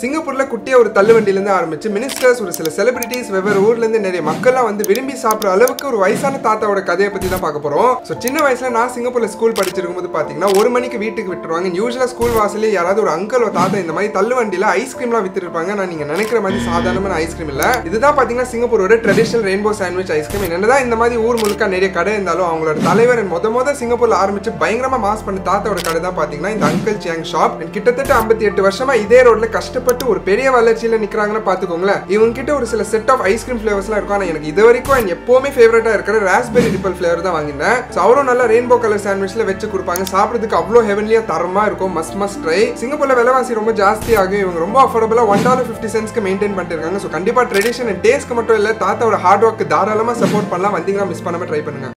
சிங்கப்பூர்ல குட்டிய ஒரு தள்ளுவண்டியிலேருந்து ஆரம்பிச்சு மினிஸ்டர்ஸ் ஒரு சில செலிபிரிட்டிஸ் வெவ்வேறு ஊர்ல இருந்து நிறைய மக்கள்லாம் வந்து விரும்பி சாப்பிட்ற அளவுக்கு ஒரு வயசான தாத்தாவோட கதையை பத்தி தான் பார்க்க போறோம். ஸோ சின்ன வயசுல நான் சிங்கப்பூர்ல ஸ்கூல் படிச்சிருக்கும் போது பாத்தீங்கன்னா ஒரு மணிக்கு வீட்டுக்கு விட்டுருவாங்க. யூஸ்வலா ஸ்கூல் வாசலே யாராவது ஒரு அங்கிள் தாத்தா இந்த மாதிரி தள்ளுவண்டியில ஐஸ்கிரீம்லாம் வித்துருப்பாங்க. நான் நீங்க நினைக்கிற மாதிரி சாதாரணமான ஐஸ்கிரீம் இல்ல. இதுதான் பாத்தீங்கன்னா சிங்கப்பூரோட traditional rainbow sandwich ice cream என்னதான் இந்த மாதிரி ஊர் முழுக்க நிறைய கடை இருந்தாலும் அவங்களோட தலைவர் மொத மொத சிங்கப்பூர்ல ஆரம்பிச்சு பயங்கரமா மாஸ் பண்ண தாத்தாவோட கடை தான் பாத்தீங்கன்னா இந்த அங்கிள் சேங் ஷாப் கிட்டத்தட்ட ஐம்பத்தி எட்டு வருஷமா இதே ரோட்ல கஷ்டப்பட்டு ஒரு பெரிய வளர்ச்சியில நிக்கிறாங்கன்னு பாத்துக்கோங்களேன் இவங்க கிட்ட ஒரு சில செட் ஆஃப் ஐஸ்கிரீம் ஃப்ளேவர்ஸ்லாம் இருக்கும். ஆனா எனக்கு இது வரைக்கும் என் எப்பவுமே ஃபேவரட்டா இருக்கிற ராஸ்பெரி ரிப்பல் ஃபிளேவர் தான் வாங்கினேன் ஸோ அவரும் நல்லா ரெயின்போ கலர் சாண்ட்விச்ல வச்சு கொடுப்பாங்க. சாப்பிடுறதுக்கு அவ்வளோ ஹெவன்லியா தரமா இருக்கும். மஸ்ட் மஸ்ட் ட்ரை சிங்கப்பூர்ல விலைவாசி ரொம்ப ஜாஸ்தி ஆகும் இவங்க ரொம்ப அஃபோர்டபுளா ஒன் டாலர் ஃபிஃப்டி சென்ஸ்க்கு மெயின்டைன் பண்ணிருக்காங்க. ஸோ கண்டிப்பா ட்ரெடிஷன் அண்ட் டேஸ்க்கு மட்டும் இல்ல தாத்தாவோட ஹார்ட் ஒர்க் தாராளமா சப்போர்ட் பண்ணலாம். வந்தீங்கன்னா மிஸ் பண்ணாம ட்ரை பண்ணுங்க.